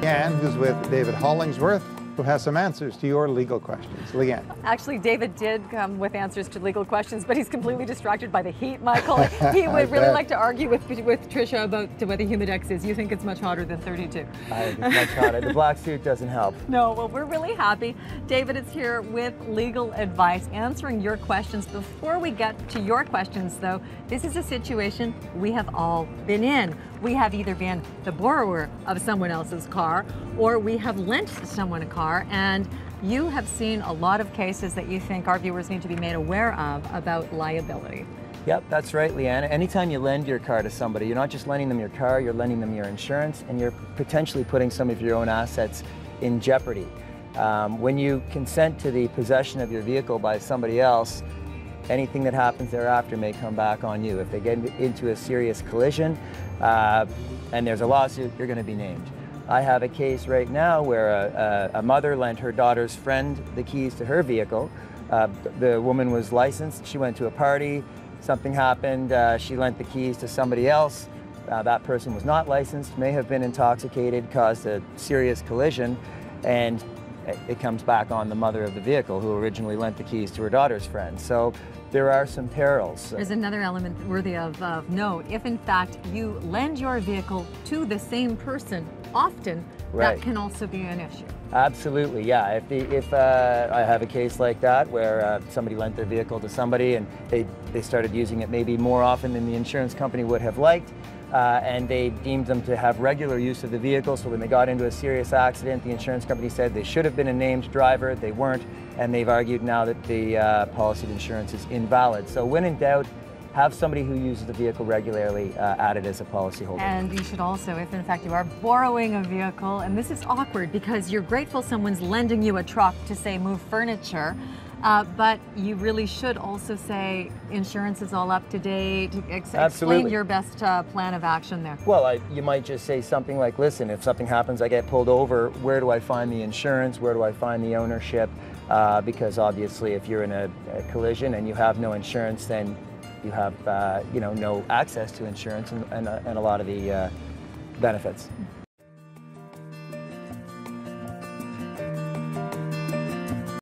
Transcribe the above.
Leanne, who's with David Hollingsworth, who has some answers to your legal questions. Leanne. Actually, David did come with answers to legal questions, but he's completely distracted by the heat, Michael. he would really like to argue with, with Tricia about whether Humidex is. You think it's much hotter than 32. I think it's much hotter. the black suit doesn't help. No, well, we're really happy. David is here with legal advice, answering your questions. Before we get to your questions, though, this is a situation we have all been in. We have either been the borrower of someone else's car or we have lent someone a car and you have seen a lot of cases that you think our viewers need to be made aware of about liability. Yep, that's right, Leanna. Anytime you lend your car to somebody, you're not just lending them your car, you're lending them your insurance, and you're potentially putting some of your own assets in jeopardy. Um, when you consent to the possession of your vehicle by somebody else, anything that happens thereafter may come back on you. If they get into a serious collision uh, and there's a lawsuit, you're going to be named. I have a case right now where a, a, a mother lent her daughter's friend the keys to her vehicle. Uh, the woman was licensed. She went to a party. Something happened. Uh, she lent the keys to somebody else. Uh, that person was not licensed, may have been intoxicated, caused a serious collision, and it comes back on the mother of the vehicle who originally lent the keys to her daughter's friend. So there are some perils. There's another element worthy of, of note. If in fact you lend your vehicle to the same person often, right. that can also be an issue. Absolutely, yeah. If, the, if uh, I have a case like that where uh, somebody lent their vehicle to somebody and they, they started using it maybe more often than the insurance company would have liked, uh, and they deemed them to have regular use of the vehicle. So when they got into a serious accident, the insurance company said they should have been a named driver. They weren't, and they've argued now that the uh, policy of insurance is invalid. So when in doubt, have somebody who uses the vehicle regularly uh, added as a policyholder. And you should also, if in fact you are borrowing a vehicle, and this is awkward because you're grateful someone's lending you a truck to say move furniture, uh, but you really should also say insurance is all up to date. Ex Absolutely. Explain your best uh, plan of action there. Well, I, you might just say something like, listen, if something happens, I get pulled over, where do I find the insurance? Where do I find the ownership? Uh, because obviously if you're in a, a, collision and you have no insurance, then you have uh, you know, no access to insurance and, and, and a lot of the uh, benefits.